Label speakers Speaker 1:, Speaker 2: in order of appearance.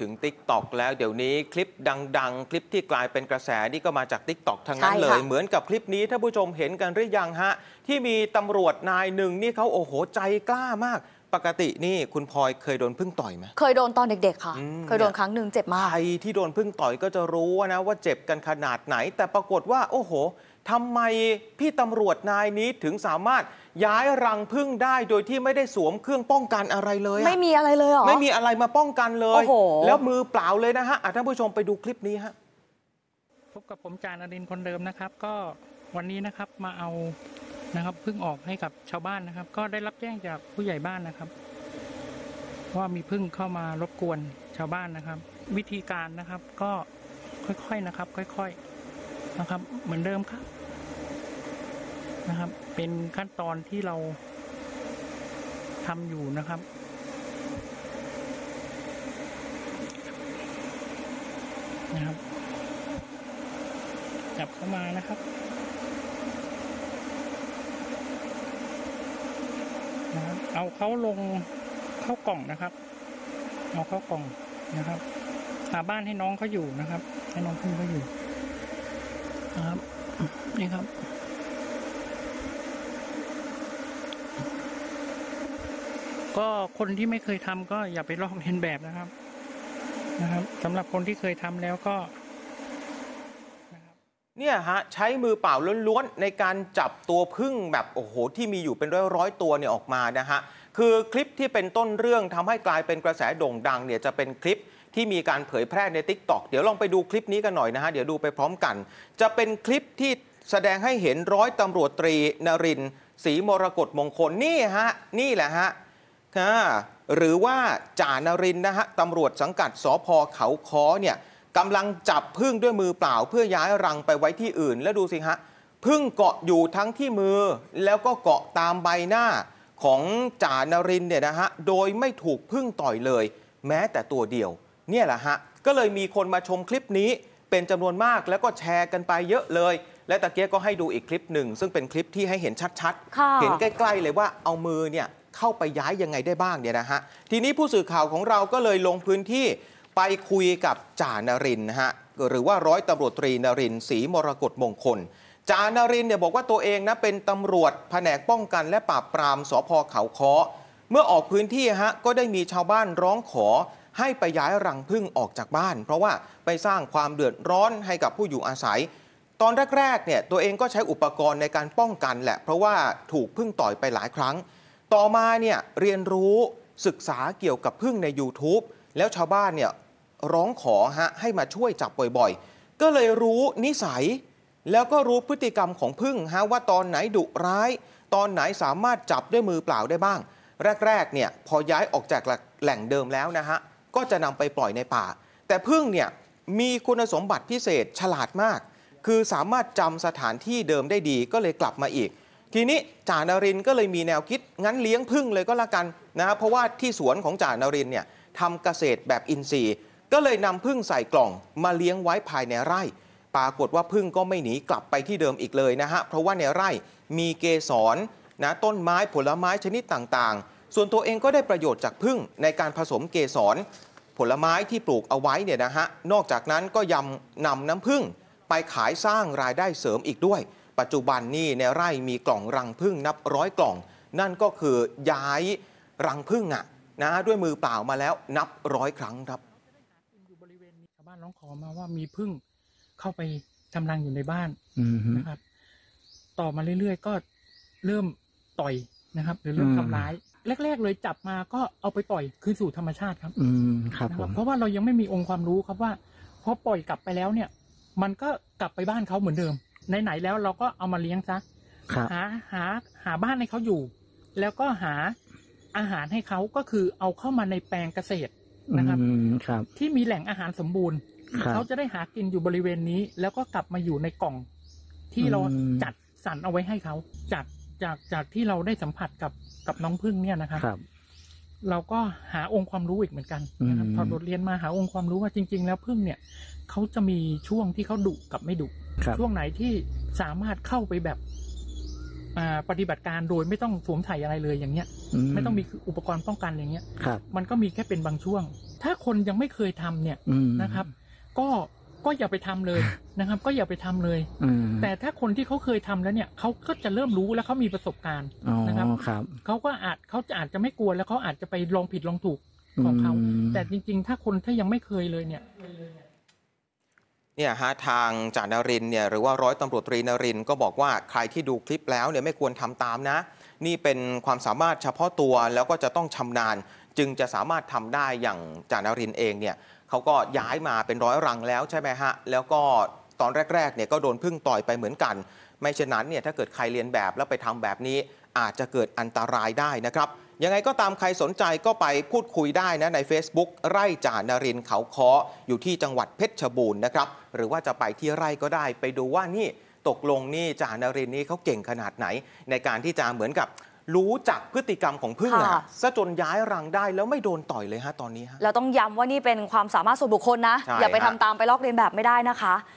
Speaker 1: ถึง t ิ k t o k แล้วเดี๋ยวนี้คลิปดัง ๆ คลิปที่กลายเป็นกระแสนี่ก็มาจาก t ิ k t o k ทั้งนั้น
Speaker 2: ใช่
Speaker 1: เล
Speaker 2: ค่ะ
Speaker 1: ยเหมือนกับคลิปนี้ถ้าผู้ชมเห็นกันหรือยังฮะ ที่มีตำรวจนายหนึ่งนี่เขาโอ้โหใจกล้ามาก ปกตินี่คุณพลอยเคยโดนพึ่งต่อยไหม
Speaker 2: เคยโดนตอนเด็กๆค่ะ
Speaker 1: อืม
Speaker 2: เคยโดนครั้งหนึ่งเจ็บมาก
Speaker 1: ใครที่โดนพึ่งต่อยก็จะรู้นะว่าเจ็บกันขนาดไหน แต่ปรากฏว่า โอ้โห ทำไมพี่ตำรวจนายนี้ถึงสามารถย้ายรังพึ่งได้โดยที่ไม่ได้สวมเครื่องป้องกันอะไรเลยอะ
Speaker 2: ไม่มีอะไรเลยเหรอ
Speaker 1: ไม่มีอะไรมาป้องกันเลย
Speaker 2: โอ้โห
Speaker 1: แล้วมือเปล่าเลยนะฮะอะท่านผู้ชมไปดูคลิปนี้ฮะ
Speaker 3: พบกับผมจานอรินทร์คนเดิมนะครับ ก็วันนี้นะครับมาเอานะครับพึ่งออกให้กับชาวบ้านนะครับ ก็ได้รับแจ้งจากผู้ใหญ่บ้านนะครับ ว่ามีพึ่งเข้ามารบกวนชาวบ้านนะครับ วิธีการนะครับก็ค่อยๆนะครับ ค่อยๆ นะครับ เหมือนเดิมครับนะครับ เป็นขั้นตอนที่เราทำอยู่นะครับนะครับ จับเข้ามานะครับนะครับ เอาเขาลงเข้ากล่องนะครับ เอาเข้ากล่องนะครับหาบ้านให้น้องเขาอยู่นะครับ ให้น้องพึ่งเขาอยู่ นะครับ นี่ครับ ก็คนที่ไม่เคยทำก็อย่าไปลอกเลียนแบบนะครับ นะครับสำหรับคนที่เคยทำแล้วก็
Speaker 1: เนี่ยฮะใช้มือเปล่าล้วนๆในการจับตัวพึ่งแบบโอ้โหที่มีอยู่เป็นร้อยๆตัวเนี่ยออกมานะฮะคือคลิปที่เป็นต้นเรื่องทำให้กลายเป็นกระแสโด่งดังเนี่ยจะเป็นคลิป ที่มีการเผยแพร่ใน t ิ k t o k เดี๋ยวลองไปดูคลิปนี้กันหน่อยนะฮะ เดี๋ยวดูไปพร้อมกัน จะเป็นคลิปที่แสดงให้เห็นร้อยตำรวจตรีนรินศรีมรกตมงคลนี่ฮะ นี่แหละฮะหรือว่าจ่านรินนะฮะตำรวจสังกัดสพเขาค้อเนี่ยกำลังจับพึ่งด้วยมือเปล่า เพื่อย้ายรังไปไว้ที่อื่นแล้วดูสิฮะพึ่งเกาะอยู่ทั้งที่มือ แล้วก็เกาะตามใบหน้าของจ่านรินเนี่ยนะฮะโดยไม่ถูกพึ่งต่อยเลย แม้แต่ตัวเดียว เนี่ยแหละฮะ ก็เลยมีคนมาชมคลิปนี้เป็นจำนวนมากแล้วก็แชร์กันไปเยอะเลย และตะเกียก็ให้ดูอีกคลิปหนึ่ง ซึ่งเป็นคลิปที่ให้เห็นชัดๆ
Speaker 2: ค่ะ
Speaker 1: เห็นใกล้ๆเลยว่าเอามือเนี่ยเข้าไปย้ายยังไงได้บ้างเนี่ยนะฮะ ทีนี้ผู้สื่อข่าวของเราก็เลยลงพื้นที่ไปคุยกับจ่านรินทร์นะฮะหรือว่าร้อยตำรวจตรีนรินทร์ศรีมรกตมงคลจ่านรินทร์เนี่ยบอกว่าตัวเองนะเป็นตำรวจแผนกป้องกันและปราบปรามสพเขาค้อเมื่อออกพื้นที่ฮะก็ได้มีชาวบ้านร้องขอ ให้ไปย้ายรังพึ่งออกจากบ้าน เพราะว่าไปสร้างความเดือดร้อนให้กับผู้อยู่อาศัย ตอนแรกๆเนี่ยตัวเองก็ใช้อุปกรณ์ในการป้องกันแหละ เพราะว่าถูกพึ่งต่อยไปหลายครั้ง ต่อมาเนี่ยเรียนรู้ศึกษาเกี่ยวกับพึ่งใน YouTube แล้วชาวบ้านเนี่ยร้องขอฮะให้มาช่วยจับบ่อยๆ ก็เลยรู้นิสัย แล้วก็รู้พฤติกรรมของพึ่งฮะว่าตอนไหนดุร้าย ตอนไหนสามารถจับด้วยมือเปล่าได้บ้าง แรกๆเนี่ยพอย้ายออกจากแหล่งเดิมแล้วนะฮะ ก็จะนำไปปล่อยในป่า แต่พึ่งเนี่ยมีคุณสมบัติพิเศษฉลาดมาก คือสามารถจำสถานที่เดิมได้ดีก็เลยกลับมาอีก ทีนี้จ่านารินก็เลยมีแนวคิดงั้นเลี้ยงพึ่งเลยก็แล้วกันนะเพราะว่าที่สวนของจ่านารินเนี่ยทำเกษตรแบบอินทรีย์ ก็เลยนำพึ่งใส่กล่องมาเลี้ยงไว้ภายในไร่ ปรากฏว่าพึ่งก็ไม่หนีกลับไปที่เดิมอีกเลยนะฮะเพราะว่าในไร่มีเกสรนะต้นไม้ผลไม้ชนิดต่างๆ ส่วนตัวเองก็ได้ประโยชน์จากพึ่งในการผสมเกสร ผลไม้ที่ปลูกเอาไว้เนี่ยนะฮะนอกจากนั้นก็ยำนำน้ำผึ้งไปขายสร้างรายได้เสริมอีกด้วย ปัจจุบันนี่ในไร่มีกล่องรังผึ้งนับร้อยกล่อง นั่นก็คือย้ายรังผึ้งอะนะด้วยมือเปล่ามาแล้วนับร้อยครั้งครับ
Speaker 3: อยู่บริเวณนี้ชาวบ้านร้องขอมาว่ามีพึ่งเข้าไปทำรังอยู่ในบ้าน
Speaker 4: อืมฮึ
Speaker 3: นะครับ ต่อมาเรื่อยๆ ก็เริ่มต่อย นะครับหรือเริ่ม
Speaker 4: อืม
Speaker 3: ทำร้าย แรก ๆ เลยจับมาก็เอาไปปล่อยคืนสู่ธรรมชาติครับ
Speaker 4: อืมครับ
Speaker 3: นะ
Speaker 4: ผม
Speaker 3: เพราะว่าเรายังไม่มีองค์ความรู้ครับว่าพอปล่อยกลับไปแล้วเนี่ย มันก็กลับไปบ้านเขาเหมือนเดิมไหนๆแล้วเราก็เอามาเลี้ยงซะ
Speaker 4: ครับ
Speaker 3: หาหาหาบ้านให้เขาอยู่ แล้วก็หาอาหารให้เขาก็คือเอาเข้ามาในแปลงเกษตรนะครับ
Speaker 4: อืมครับ
Speaker 3: ที่มีแหล่งอาหารสมบูรณ์
Speaker 4: ครับ
Speaker 3: เขาจะได้หากินอยู่บริเวณนี้ แล้วก็กลับมาอยู่ในกล่อง ที่เรา
Speaker 4: อืม
Speaker 3: จัดสรรเอาไว้ให้เขาจาก จากจากที่เราได้สัมผัสกับกับน้องพึ่งเนี่ยนะครับ
Speaker 4: ครับ
Speaker 3: เราก็หาองค์ความรู้อีกเหมือนกันนะครับ
Speaker 4: อืม
Speaker 3: ถอดบทเรียนมาหาองค์ความรู้ว่าจริง ๆ แล้วพึ่งเนี่ยเขาจะมีช่วงที่เขาดุกับไม่ดุ
Speaker 4: ครับ
Speaker 3: ช่วงไหนที่สามารถเข้าไปแบบอ่าปฏิบัติการโดยไม่ต้องสวมใส่อะไรเลยอย่างเงี้ย ไม่ต้องมีอุปกรณ์ป้องกันอย่างเงี้ย
Speaker 4: ครับ
Speaker 3: มันก็มีแค่เป็นบางช่วง ถ้าคนยังไม่เคยทำเนี่ย
Speaker 4: อืม
Speaker 3: นะครับ ก็ ก็อย่าไปทำเลยนะครับ ก็อย่าไปทำเลย
Speaker 4: อืม
Speaker 3: แต่ถ้าคนที่เขาเคยทำแล้วเนี่ยเขาก็จะเริ่มรู้แล้วเขามีประสบการณ์
Speaker 4: อ๋อ
Speaker 3: นะครับ
Speaker 4: ครับ
Speaker 3: เขาก็อาจเขาจะอาจจะไม่กลัวแล้วเขาอาจจะไปลองผิดลองถูกของเขา
Speaker 4: ม
Speaker 3: แต่จริง ๆ ถ้าคนถ้ายังไม่เคยเลยเนี่ย
Speaker 1: เนี่ยฮะทางจ่านรินทร์เนี่ยหรือว่าร้อยตำรวจตรีนรินทร์ก็บอกว่าใครที่ดูคลิปแล้วเนี่ยไม่ควรทำตามนะ นี่เป็นความสามารถเฉพาะตัวแล้วก็จะต้องชำนาญ จึงจะสามารถทำได้อย่างจ่านารินเองเนี่ยเขาก็ย้ายมาเป็นร้อยรังแล้วใช่ไหมฮะ แล้วก็ตอนแรกๆเนี่ยก็โดนพึ่งต่อยไปเหมือนกัน ไม่เช่นนั้นเนี่ยถ้าเกิดใครเรียนแบบแล้วไปทำแบบนี้ อาจจะเกิดอันตรายได้นะครับยังไงก็ตามใครสนใจก็ไปพูดคุยได้นะใน Facebook ไร่จ่านารินเขาคออยู่ที่จังหวัดเพชรบูรณ์นะครับ หรือว่าจะไปที่ไร่ก็ได้ไปดูว่านี่ตกลงนี่จ่านารินนี่เขาเก่งขนาดไหน ในการที่จะเหมือนกับ รู้จักพฤติกรรมของพึ่ง
Speaker 2: ค่ะ
Speaker 1: อะซะจนย้ายรังได้แล้วไม่โดนต่อยเลยฮะตอนนี้ฮะ
Speaker 2: เราต้องย้ำว่านี่เป็นความสามารถส่วนบุคคลนะ
Speaker 1: ใช่
Speaker 2: อย่าไป
Speaker 1: ฮะ
Speaker 2: ทำตามไปลอกเลียนแบบไม่ได้นะคะ